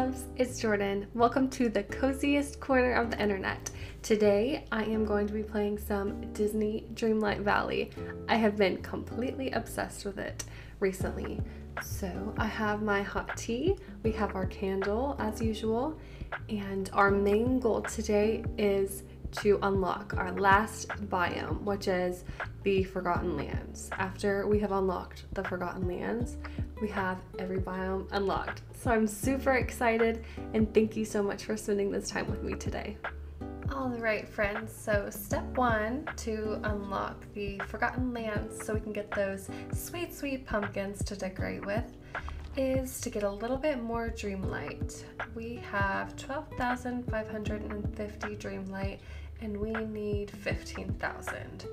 loves, it's Jordan. Welcome to the coziest corner of the internet. Today I am going to be playing some Disney Dreamlight Valley. I have been completely obsessed with it recently. So I have my hot tea, we have our candle as usual, and our main goal today is to unlock our last biome, which is the Forgotten Lands. After we have unlocked the Forgotten Lands, we have every biome unlocked. So I'm super excited and thank you so much for spending this time with me today. All right, friends, so step one to unlock the Forgotten Lands so we can get those sweet, sweet pumpkins to decorate with is to get a little bit more Dreamlight. We have 12,550 Dreamlight and we need 15,000.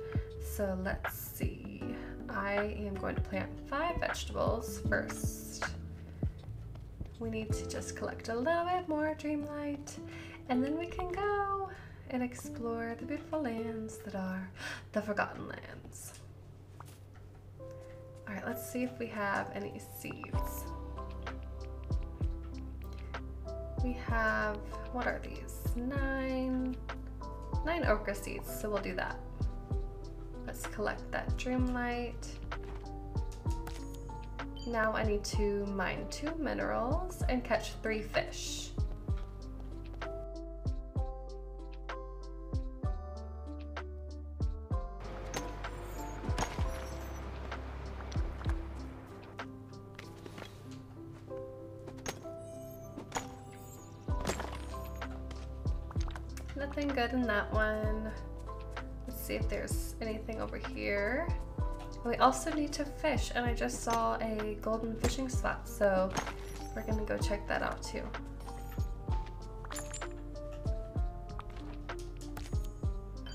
So let's see. I am going to plant five vegetables first. We need to just collect a little bit more Dreamlight and then we can go and explore the beautiful lands that are the Forgotten Lands. All right, let's see if we have any seeds. We have, what are these? Nine, nine okra seeds, so we'll do that. Let's collect that dreamlight. Now I need to mine two minerals and catch three fish. See if there's anything over here. We also need to fish and I just saw a golden fishing spot so we're gonna go check that out too.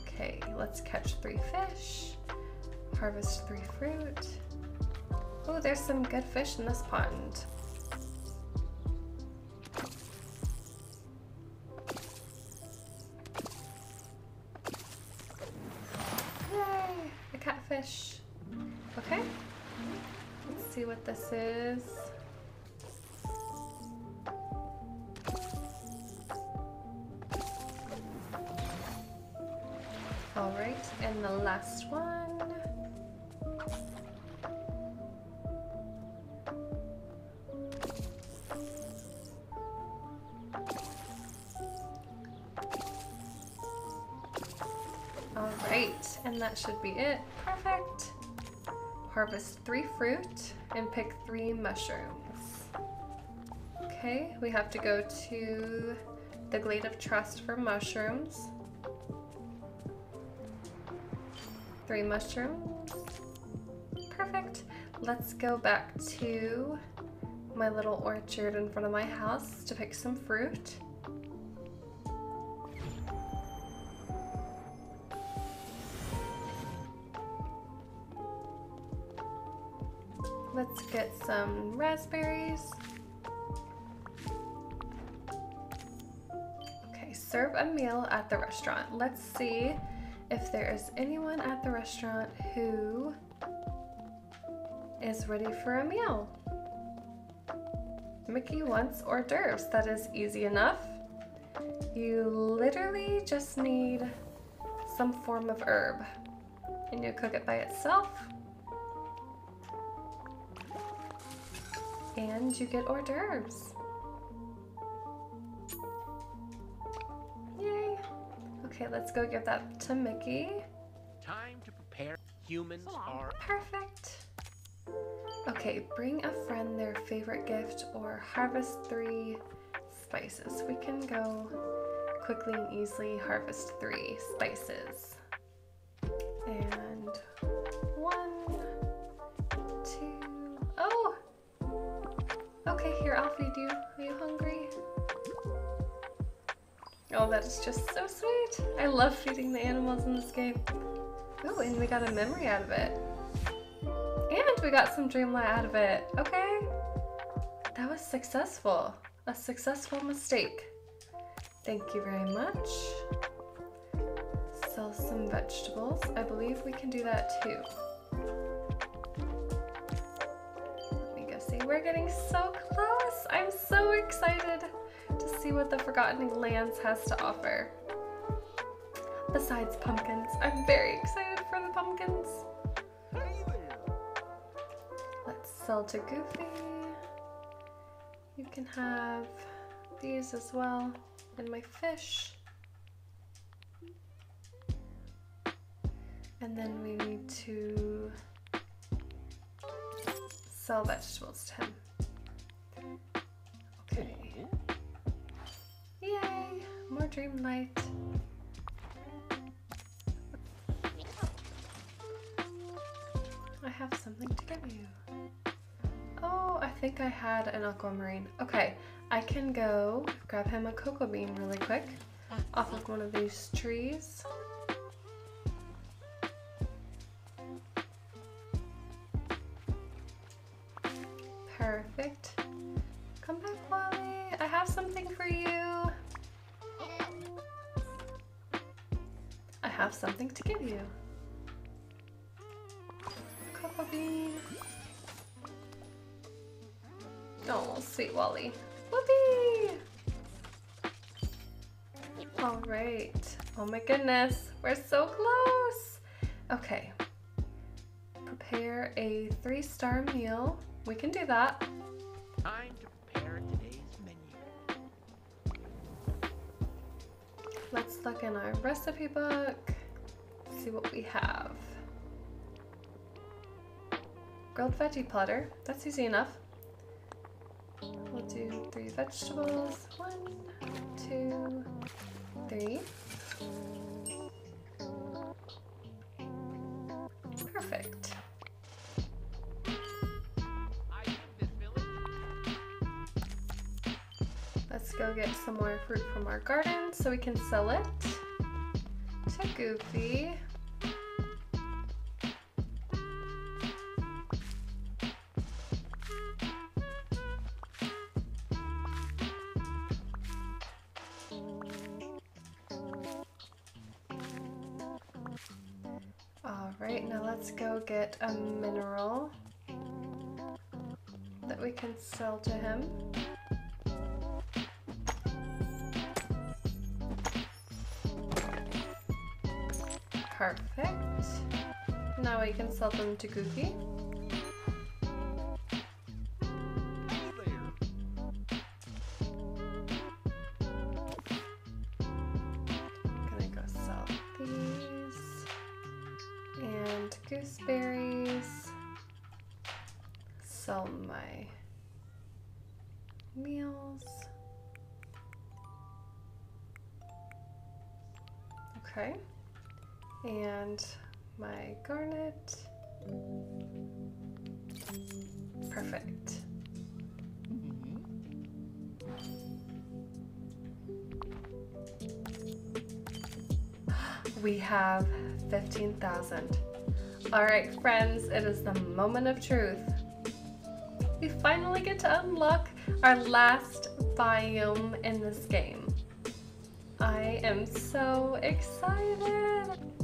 Okay, let's catch three fish, harvest three fruit. Oh, there's some good fish in this pond. All right, and that should be it. Perfect. Harvest three fruit and pick three mushrooms. Okay, we have to go to the Glade of Trust for mushrooms. Three mushrooms. Perfect. Let's go back to my little orchard in front of my house to pick some fruit. Some raspberries. Okay, serve a meal at the restaurant. Let's see if there is anyone at the restaurant who is ready for a meal. Mickey wants hors d'oeuvres. That is easy enough. You literally just need some form of herb and you cook it by itself and you get hors d'oeuvres. Yay. Okay, let's go give that to Mickey. Time to prepare. Humans are perfect. Okay, bring a friend their favorite gift or harvest three spices. We can go quickly and easily harvest three spices. And Okay, here, I'll feed you. Are you hungry? Oh, that is just so sweet. I love feeding the animals in this game. Oh, and we got a memory out of it. And we got some Dreamlight out of it. Okay. That was successful. A successful mistake. Thank you very much. Sell some vegetables. I believe we can do that too. Getting so close. I'm so excited to see what the Forgotten Lands has to offer. Besides pumpkins, I'm very excited for the pumpkins. Let's sell to Goofy. You can have these as well, and my fish. And then we need to sell vegetables to him. Okay. Yay! More dream light. I have something to give you. Oh, I think I had an aquamarine. Okay, I can go grab him a cocoa bean really quick off of one of these trees. Perfect. Come back, WALL-E. I have something for you. I have something to give you. Cocoa bean. Oh, sweet WALL-E. Whoopee! All right. Oh my goodness, we're so close. Okay. Prepare a three-star meal. We can do that. Time to prepare today's menu. Let's look in our recipe book, see what we have. Grilled veggie platter, that's easy enough. We'll do three vegetables. One, two, three. Some more fruit from our garden so we can sell it to Goofy. All right, now let's go get a mineral that we can sell to him. Perfect. Now we can sell them to Goofy. Gonna go sell these and gooseberries. Sell my meals. Okay. And my garnet. Perfect. We have 15,000. All right, friends, it is the moment of truth. We finally get to unlock our last biome in this game. I am so excited.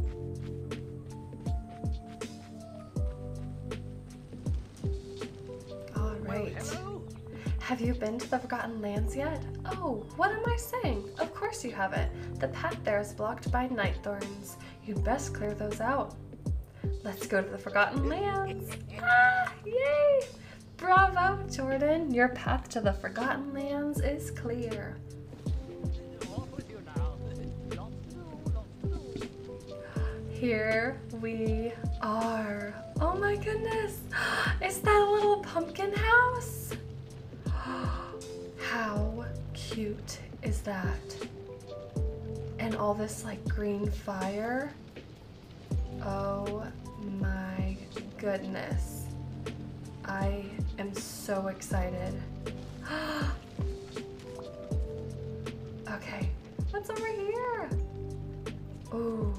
Have you been to the Forgotten Lands yet? Oh, what am I saying? Of course you haven't. The path there is blocked by night thorns. You'd best clear those out. Let's go to the Forgotten Lands. Ah, yay! Bravo, Jordan. Your path to the Forgotten Lands is clear. Here we are. Oh my goodness. Is that a little pumpkin house? How cute is that? And all this like green fire. Oh my goodness. I am so excited. okay, what's over here? Ooh.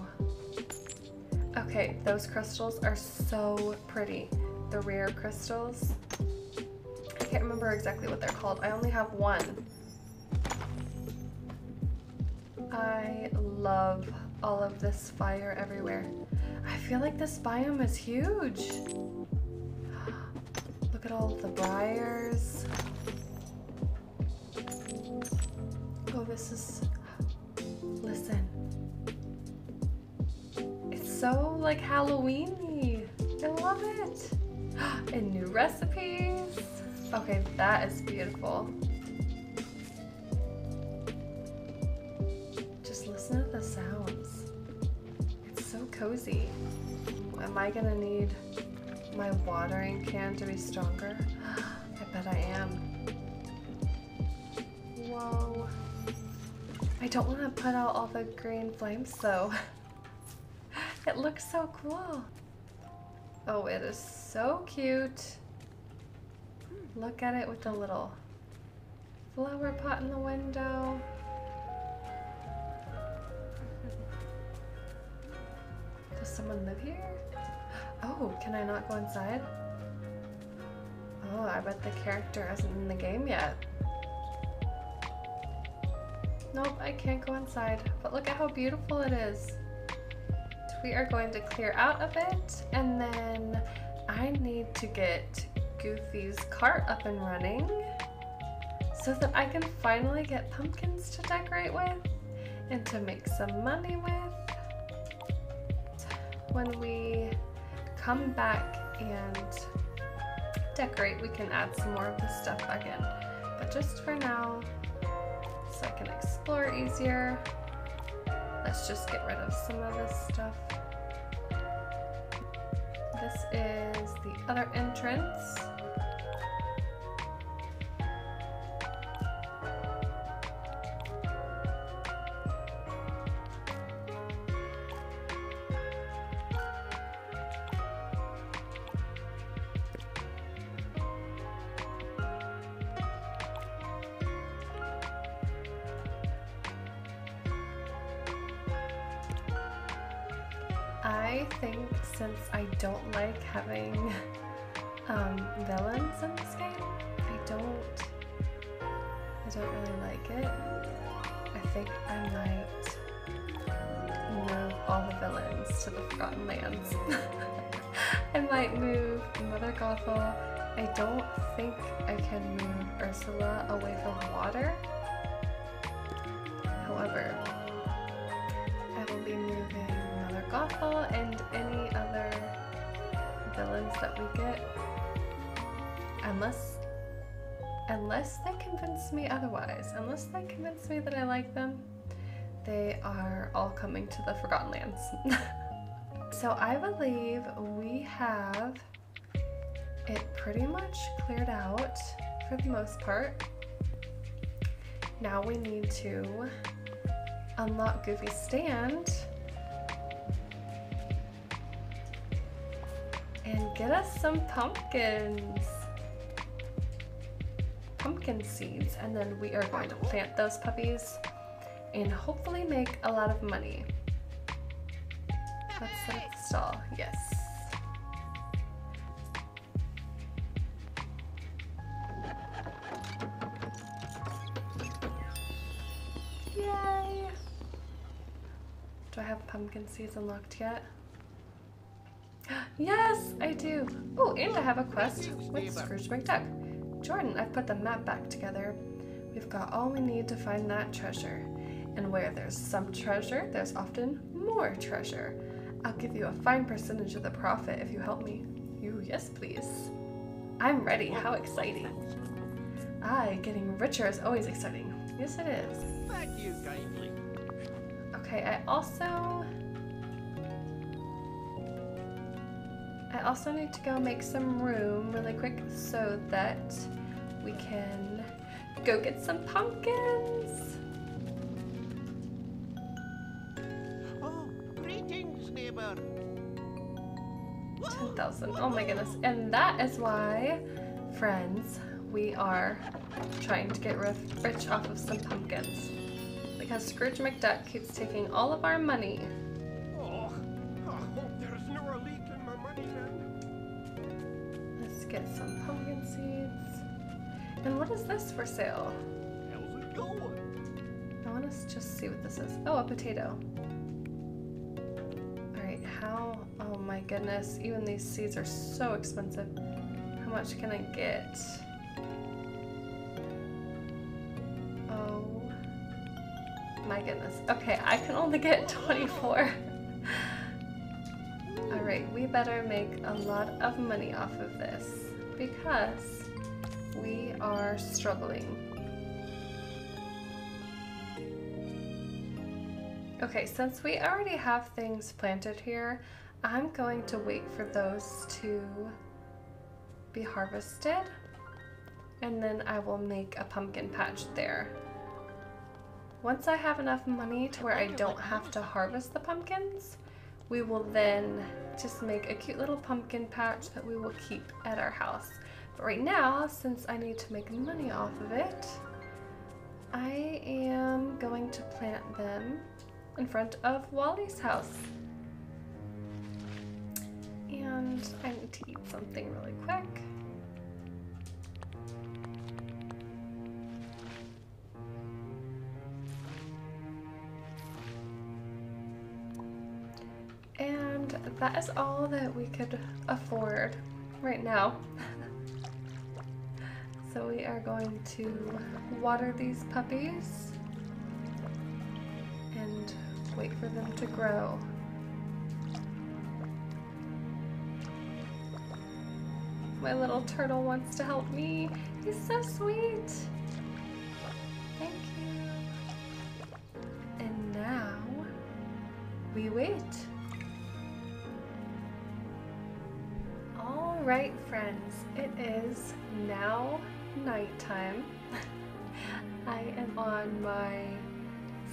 Okay, those crystals are so pretty. The rare crystals. I can't remember exactly what they're called. I only have one. I love all of this fire everywhere. I feel like this biome is huge. Look at all the briars. Oh, this is. Listen. It's so like Halloweeny. I love it. And new recipes. Okay, that is beautiful. Just listen to the sounds. It's so cozy. Am I gonna need my watering can to be stronger? I bet I am. Whoa. I don't want to put out all the green flames though. it looks so cool. Oh, it is so cute. Look at it with the little flower pot in the window. Does someone live here? Oh, can I not go inside? Oh, I bet the character isn't in the game yet. Nope, I can't go inside. But look at how beautiful it is. We are going to clear out of it, and then I need to get Goofy's cart up and running so that I can finally get pumpkins to decorate with and to make some money with. When we come back and decorate, we can add some more of this stuff back in. But just for now, so I can explore easier, let's just get rid of some of this stuff. This is the other entrance. I think since I don't like having um, villains in this game, I don't, I don't really like it. I think I might move all the villains to the Forgotten Lands. I might move Mother Gothel. I don't think I can move Ursula away from water. However, Gothel and any other villains that we get. Unless unless they convince me otherwise. Unless they convince me that I like them, they are all coming to the Forgotten Lands. so I believe we have it pretty much cleared out for the most part. Now we need to unlock Goofy's stand and get us some pumpkins. Pumpkin seeds, and then we are going to plant those puppies and hopefully make a lot of money. Let's set up the stall. Yes. Yay! Do I have pumpkin seeds unlocked yet? Yes, I do. Oh, and I have a quest with Scrooge McDuck. Jordan, I've put the map back together. We've got all we need to find that treasure. And where there's some treasure, there's often more treasure. I'll give you a fine percentage of the profit if you help me. You, yes, please. I'm ready. How exciting. Aye, getting richer is always exciting. Yes, it is. Thank you kindly. Okay, I also... I also need to go make some room really quick so that we can go get some pumpkins. Oh, greetings, neighbor. 10,000. Oh my goodness. And that is why, friends, we are trying to get ri- rich off of some pumpkins. Because Scrooge McDuck keeps taking all of our money. Get some pumpkin seeds. And what is this for sale? How's it going? I want to just see what this is. Oh, a potato. Alright, how? Oh my goodness. Even these seeds are so expensive. How much can I get? Oh my goodness. Okay, I can only get 24. Better make a lot of money off of this because we are struggling. Okay, since we already have things planted here, I'm going to wait for those to be harvested and then I will make a pumpkin patch there. Once I have enough money to where I don't have to harvest the pumpkins, we will then just make a cute little pumpkin patch that we will keep at our house. But right now, since I need to make money off of it, I am going to plant them in front of WALL-E's house. And I need to eat something really quick. That is all that we could afford right now. so we are going to water these puppies and wait for them to grow. My little turtle wants to help me. He's so sweet. Thank you. And now we wait. Is now nighttime. I am on my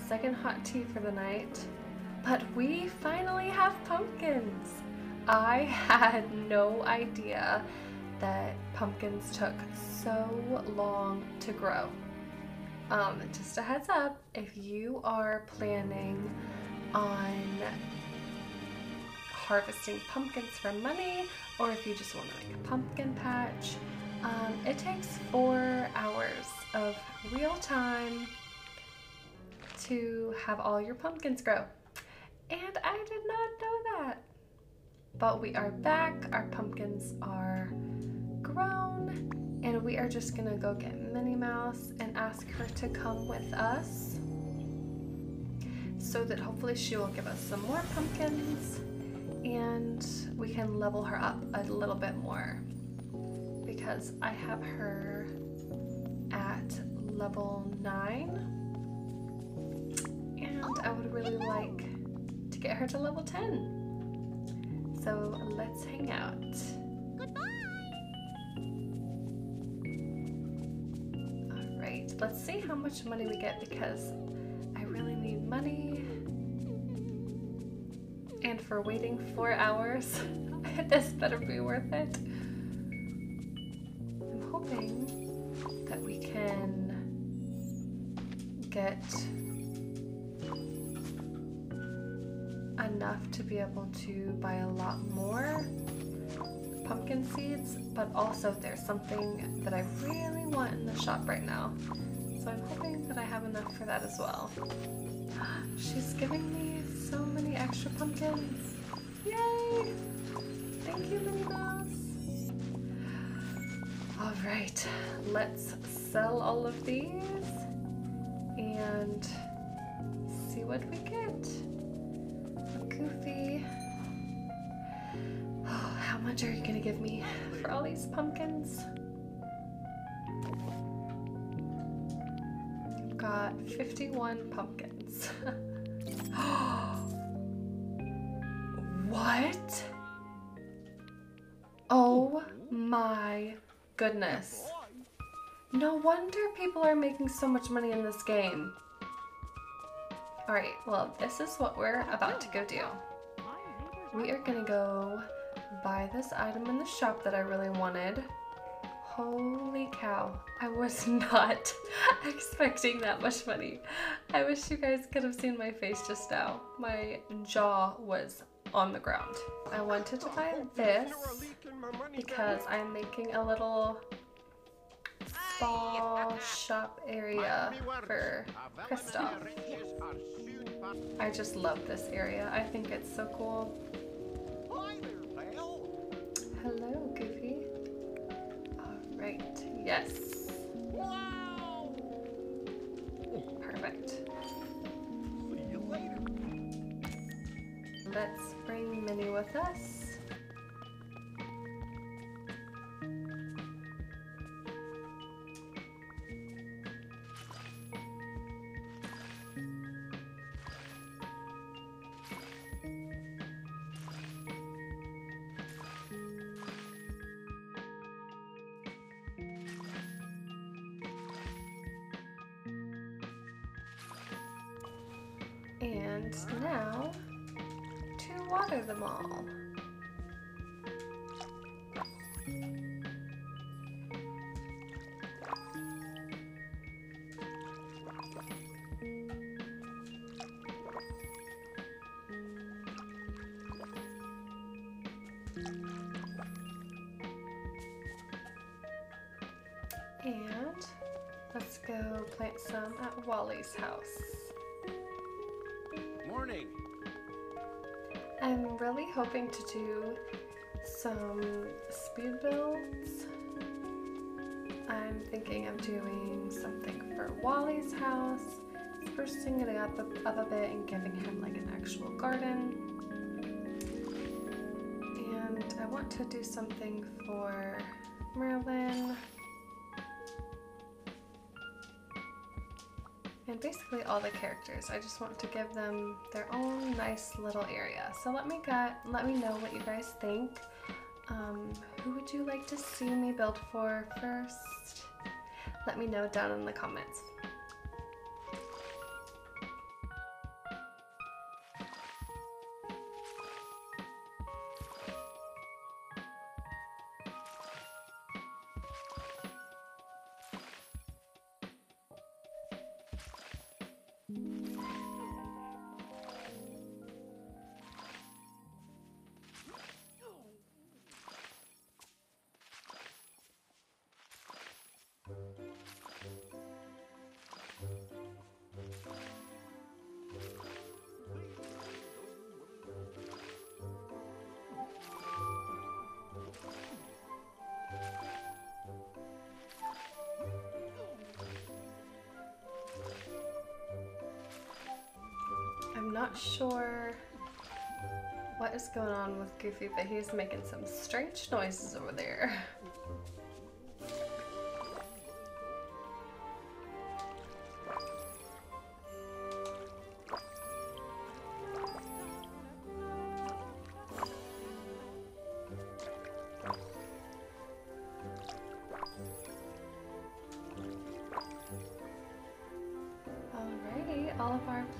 second hot tea for the night, but we finally have pumpkins. I had no idea that pumpkins took so long to grow. Um, just a heads up, if you are planning on harvesting pumpkins for money, or if you just want to make a pumpkin patch, um, it takes four hours of real time to have all your pumpkins grow. And I did not know that. But we are back, our pumpkins are grown, and we are just gonna go get Minnie Mouse and ask her to come with us so that hopefully she will give us some more pumpkins and we can level her up a little bit more because I have her at level 9 and I would really like to get her to level 10. So let's hang out. Goodbye! Alright, let's see how much money we get because I really need money. And for waiting four hours, this better be worth it. I'm hoping that we can get enough to be able to buy a lot more pumpkin seeds, but also there's something that I really want in the shop right now. So I'm hoping that I have enough for that as well. She's giving me so many extra pumpkins. Yay! Thank you, Minnie Mouse. All right, let's sell all of these and see what we get. Goofy. Oh, how much are you gonna give me for all these pumpkins? I've got 51 pumpkins. what? Oh my goodness. No wonder people are making so much money in this game. Alright, well, this is what we're about to go do. We are gonna go buy this item in the shop that I really wanted. Holy cow, I was not expecting that much money. I wish you guys could have seen my face just now. My jaw was on the ground. I wanted to buy this because I'm making a little shop area for Kristoff. I just love this area. I think it's so cool. Hello, Goofy. All right, yes. Let's bring Minnie with us. And now water them all. Hoping to do some speed builds. I'm thinking of doing something for WALL-E's house, sprucing it up up a bit and giving him like an actual garden. And I want to do something for Merlin. And basically all the characters. I just want to give them their own nice little area. So let me get, let me know what you guys think. Um, who would you like to see me build for first? Let me know down in the comments. I'm not sure what is going on with Goofy, but he's making some strange noises over there.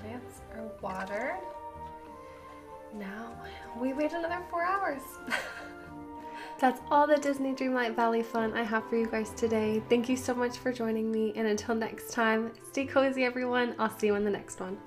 plants are watered. Now we wait another four hours. That's all the Disney Dreamlight Valley fun I have for you guys today. Thank you so much for joining me, and until next time, stay cozy, everyone. I'll see you in the next one.